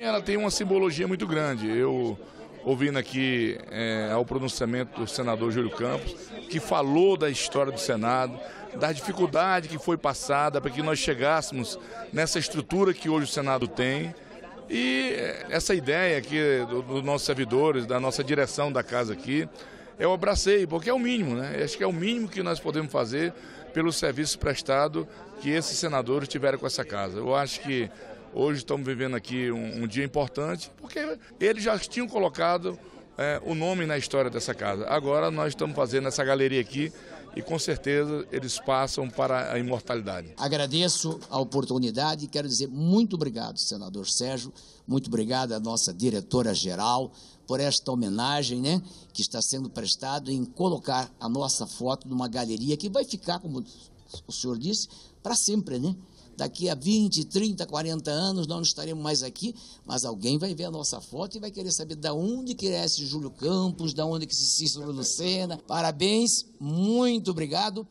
Ela tem uma simbologia muito grande. Eu ouvindo aqui é, ao pronunciamento do senador Júlio Campos, que falou da história do Senado, da dificuldade que foi passada para que nós chegássemos nessa estrutura que hoje o Senado tem. E essa ideia aqui dos nossos servidores, da nossa direção da casa aqui, eu abracei, porque é o mínimo, né? Acho que é o mínimo que nós podemos fazer pelo serviço prestado que esses senadores tiveram com essa casa. Eu acho que hoje estamos vivendo aqui um, um dia importante, porque eles já tinham colocado é, o nome na história dessa casa. Agora nós estamos fazendo essa galeria aqui e com certeza eles passam para a imortalidade. Agradeço a oportunidade e quero dizer muito obrigado, senador Sérgio, muito obrigado à nossa diretora-geral por esta homenagem né, que está sendo prestada em colocar a nossa foto numa galeria que vai ficar, como o senhor disse, para sempre, né? Daqui a 20, 30, 40 anos nós não estaremos mais aqui, mas alguém vai ver a nossa foto e vai querer saber de onde cresce Júlio Campos, de onde que se Cícero Lucena. Parabéns, muito obrigado.